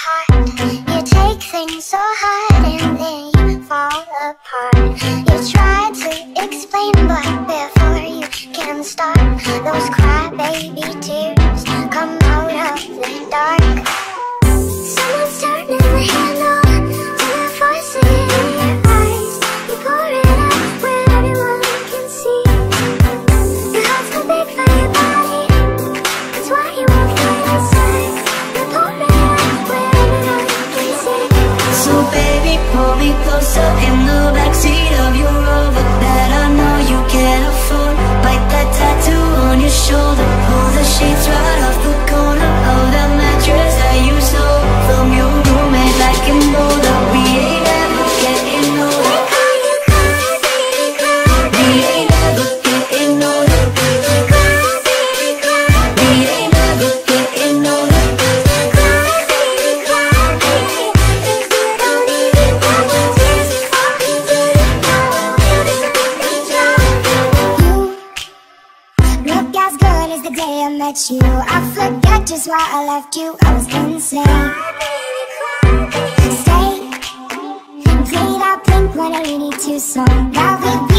You take things so hard. was the day I met you. I forgot just why I left you. I was insane. Stay Play that Blink-182 song Now we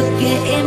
look at it.